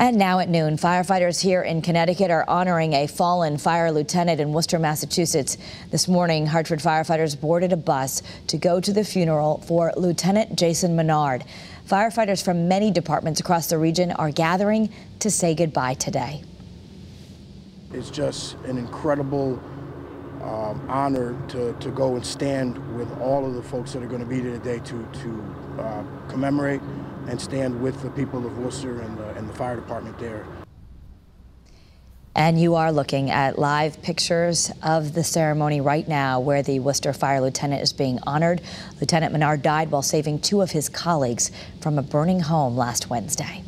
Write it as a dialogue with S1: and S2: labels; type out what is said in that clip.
S1: And now at noon, firefighters here in Connecticut are honoring a fallen fire lieutenant in Worcester, Massachusetts. This morning, Hartford firefighters boarded a bus to go to the funeral for Lieutenant Jason Menard. Firefighters from many departments across the region are gathering to say goodbye today.
S2: It's just an incredible um, honor to, to go and stand with all of the folks that are going to be there today to, to uh, commemorate and stand with the people of Worcester and the, and the fire department there.
S1: And you are looking at live pictures of the ceremony right now where the Worcester Fire Lieutenant is being honored. Lieutenant Menard died while saving two of his colleagues from a burning home last Wednesday.